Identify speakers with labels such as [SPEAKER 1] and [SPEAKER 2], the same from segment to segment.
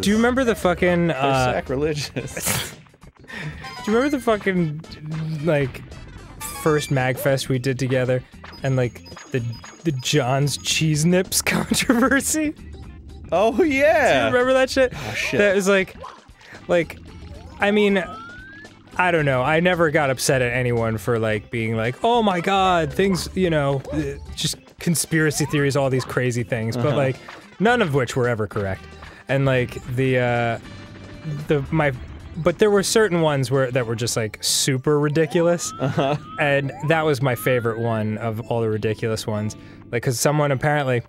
[SPEAKER 1] Do you remember the fucking? Uh,
[SPEAKER 2] sacrilegious.
[SPEAKER 1] do you remember the fucking like first Magfest we did together, and like the the Jon's cheese nips controversy?
[SPEAKER 2] oh yeah.
[SPEAKER 1] Do you remember that shit?
[SPEAKER 2] Oh shit.
[SPEAKER 1] That was like, like, I mean, I don't know. I never got upset at anyone for like being like, oh my god, things, you know, uh, just conspiracy theories, all these crazy things, but
[SPEAKER 2] Uh-huh.
[SPEAKER 1] like, none of which were ever correct. And like the, uh, the my, but there were certain ones where that were just like super ridiculous,
[SPEAKER 2] uh-huh.
[SPEAKER 1] and that was my favorite one of all the ridiculous ones. Like, cause someone apparently,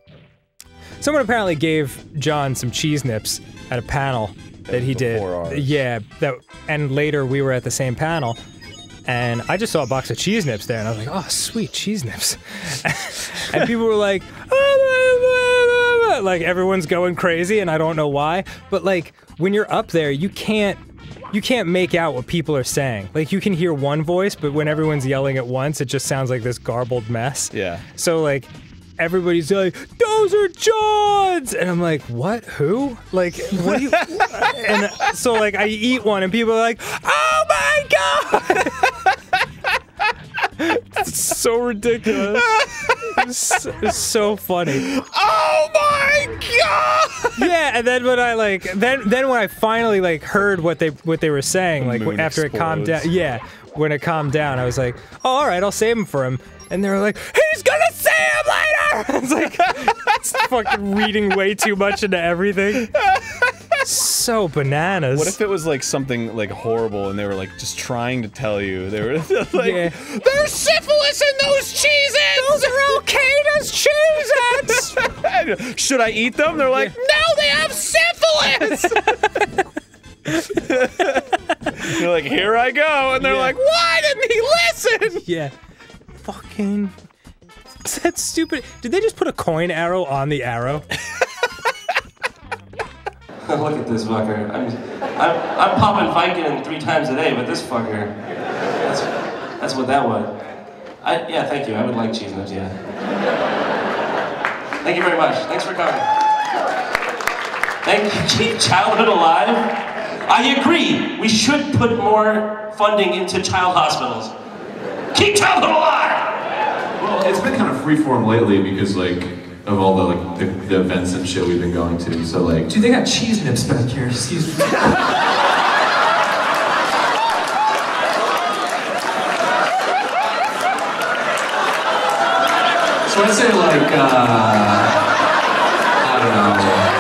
[SPEAKER 1] someone apparently gave Jon some cheese nips at a panel that he did.
[SPEAKER 2] ours.
[SPEAKER 1] Yeah, that, and later we were at the same panel, and I just saw a box of cheese nips there, and I was like, oh, sweet cheese nips. and people were like, "Ah, like everyone's going crazy, and I don't know why. But like when you're up there, you can't. You can't make out what people are saying. Like you can hear one voice, but when everyone's yelling at once, it just sounds like this garbled mess.
[SPEAKER 2] Yeah.
[SPEAKER 1] So like everybody's like, "Those are Jon's," and I'm like, "What? Who? Like, what do you?" and so like I eat one, and people are like, "Oh my god!" it's so ridiculous. It's, so funny.
[SPEAKER 2] Oh!
[SPEAKER 1] Yeah, and then when I like, then then when I finally like heard what they what they were saying, like
[SPEAKER 2] moon
[SPEAKER 1] after it calmed down, yeah, when it calmed down, I was like, oh, all right, I'll save him for him. And they were like, he's gonna see him later. I was like, it's fucking reading way too much into everything. So bananas.
[SPEAKER 2] What if it was like something like horrible and they were like just trying to tell you? They were like,
[SPEAKER 1] Yeah.
[SPEAKER 2] "There's syphilis in those cheeses. Cheeses. Should I eat them? They're like, no, they have syphilis. You're like, here I go, and they're
[SPEAKER 1] Yeah.
[SPEAKER 2] like, why didn't he listen?
[SPEAKER 1] Yeah. Fucking. That's stupid. Did they just put a coin arrow on the arrow?
[SPEAKER 3] Look at this fucker. I'm, I'm, I'm popping Vicodin three times a day, but this fucker, that's, that's what that was. I, yeah, thank you. I would like cheese nips, yeah. Thank you very much. Thanks for coming. Thank you. Keep childhood alive. I agree. We should put more funding into child hospitals. Keep childhood alive!
[SPEAKER 4] Well, it's been kind of freeform lately because like of all the like the, the events and shit we've been going to. So like,
[SPEAKER 5] Dude, they got cheese nips back here. Excuse me. so I'd say like, uh, I don't know.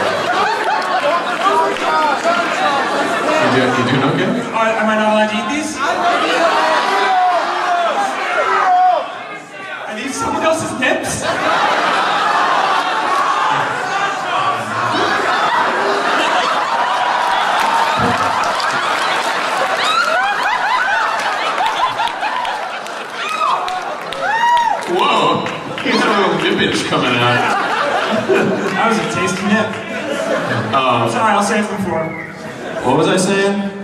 [SPEAKER 4] you do, you doing okay?
[SPEAKER 5] am I not allowed to eat these? Are these someone else's nips?
[SPEAKER 4] Whoa, you got a coming out.
[SPEAKER 5] That was a tasty nip.
[SPEAKER 4] Um,
[SPEAKER 5] Sorry, I'll save them for him.
[SPEAKER 4] what was I saying?